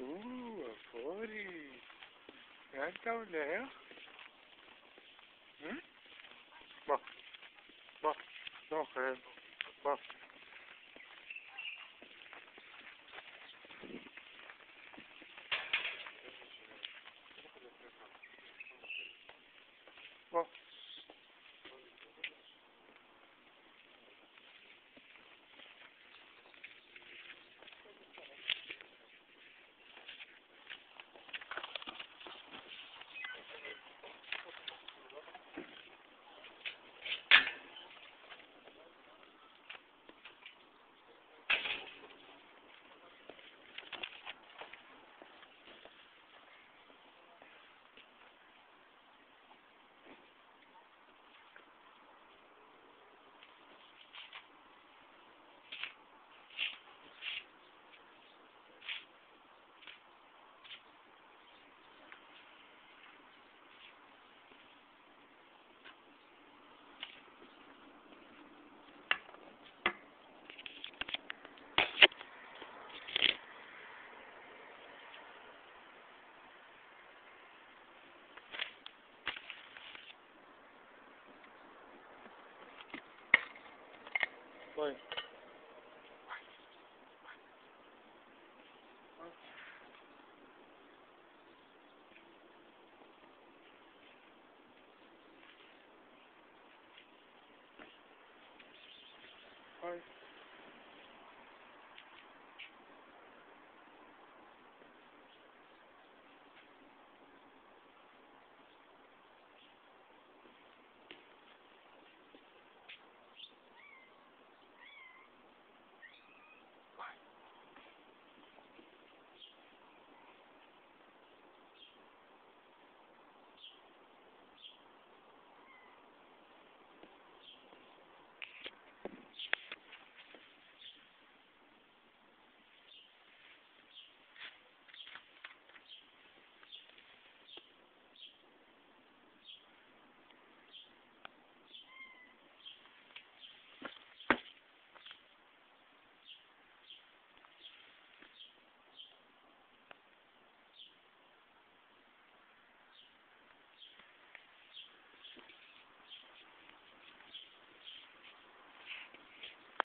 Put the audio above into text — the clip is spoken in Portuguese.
Uh, Afori. Então, né? Hum? Bom, bom, não quero. Bom. Bom. play. All right.